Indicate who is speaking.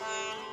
Speaker 1: Bye. Mm.